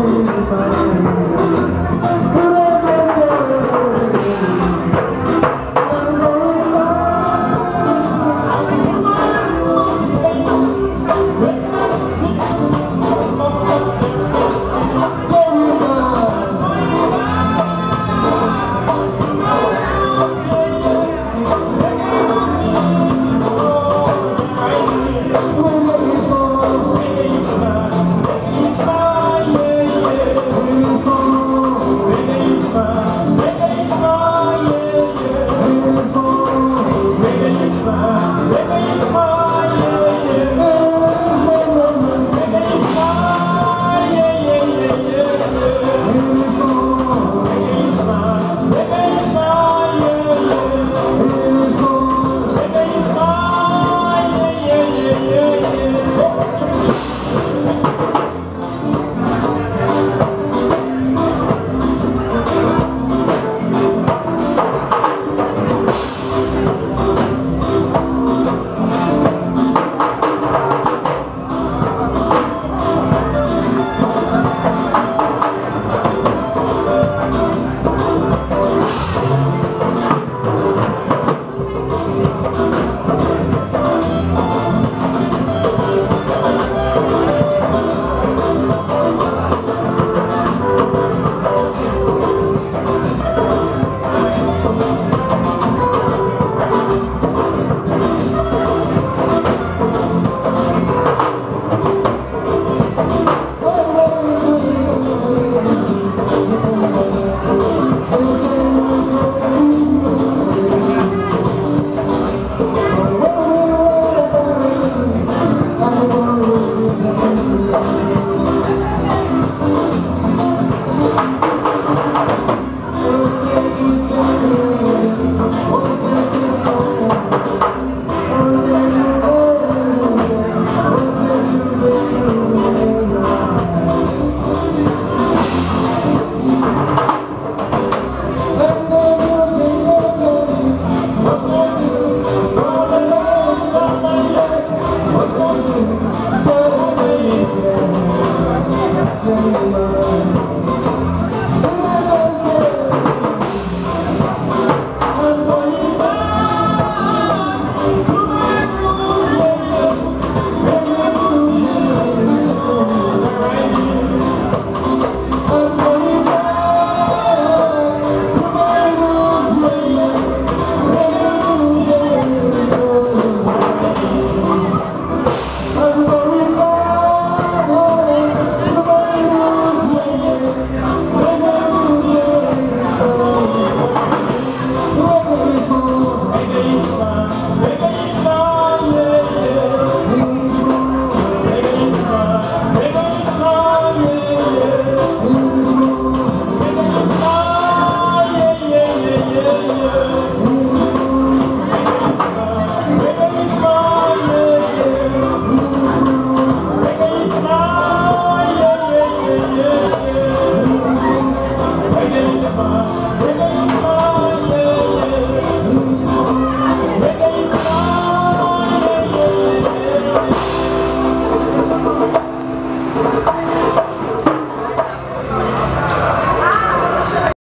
culpa